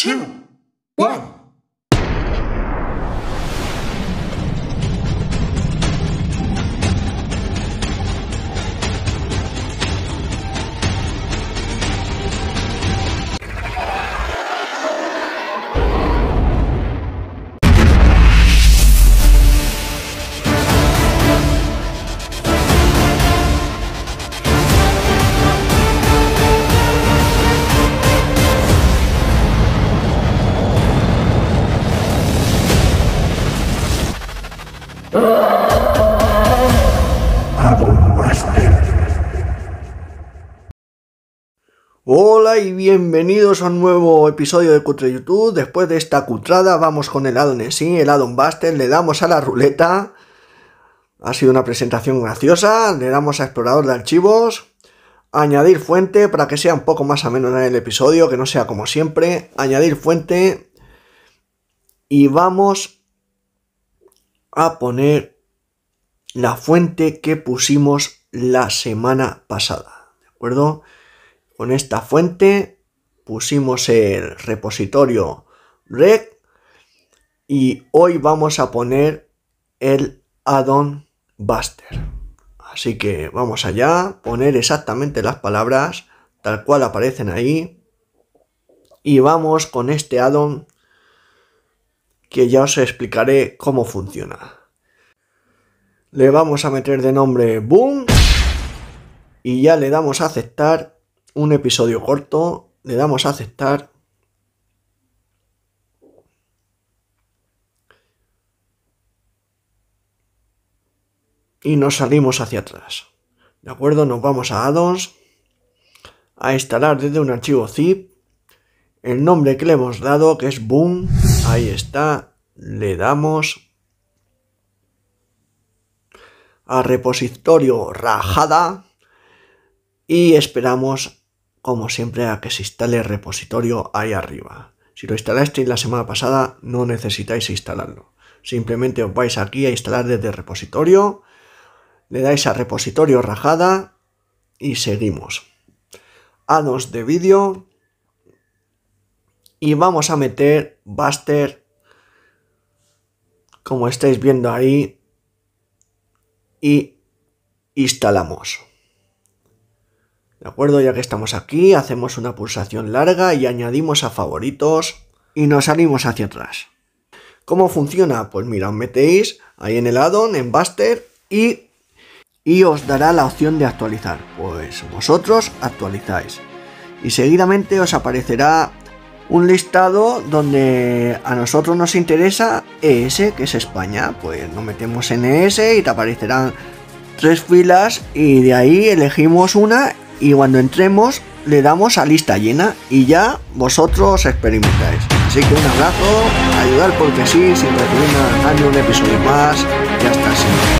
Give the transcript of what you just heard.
two, one. Hola y bienvenidos a un nuevo episodio de Cutre YouTube. Después de esta cutrada vamos con el addon en sí, el addon Buster, le damos a la ruleta. Ha sido una presentación graciosa, le damos a explorador de archivos, añadir fuente para que sea un poco más ameno en el episodio, que no sea como siempre, añadir fuente y vamos a poner la fuente que pusimos la semana pasada, ¿de acuerdo? Con esta fuente pusimos el repositorio rec y hoy vamos a poner el addon buster. Así que vamos allá, poner exactamente las palabras tal cual aparecen ahí y vamos con este addon que ya os explicaré cómo funciona. Le vamos a meter de nombre Boom y ya le damos a aceptar un episodio corto, le damos a aceptar. Y nos salimos hacia atrás. ¿De acuerdo? Nos vamos a addons, a instalar desde un archivo zip el nombre que le hemos dado, que es boom. Ahí está. Le damos a repositorio rajada y esperamos como siempre, a que se instale el repositorio ahí arriba. Si lo instalasteis la semana pasada, no necesitáis instalarlo. Simplemente os vais aquí a instalar desde repositorio, le dais a repositorio rajada y seguimos. Addons de vídeo y vamos a meter Buster como estáis viendo ahí y instalamos. ¿De acuerdo? Ya que estamos aquí, hacemos una pulsación larga y añadimos a favoritos y nos salimos hacia atrás. ¿Cómo funciona? Pues mira, os metéis ahí en el addon, en Buster y, y os dará la opción de actualizar. Pues vosotros actualizáis. Y seguidamente os aparecerá un listado donde a nosotros nos interesa ES, que es España. Pues nos metemos en ES y te aparecerán tres filas y de ahí elegimos una y cuando entremos le damos a lista llena y ya vosotros experimentáis. Así que un abrazo, ayudar porque sí, sin recibir nada un episodio más y hasta siempre.